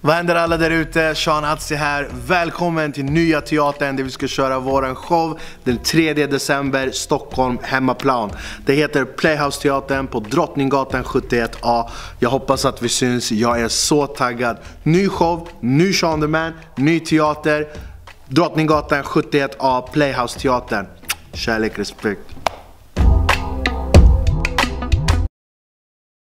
Vad händer alla där ute? Sean Atzi här. Välkommen till Nya Teatern där vi ska köra våran show den 3 december, Stockholm, hemmaplan. Det heter Playhouse Teatern på Drottninggatan 71A. Jag hoppas att vi syns, jag är så taggad. Ny show, ny Sean the Man, ny teater. Drottninggatan 71A, Playhouse Teatern. Kärlek, respekt.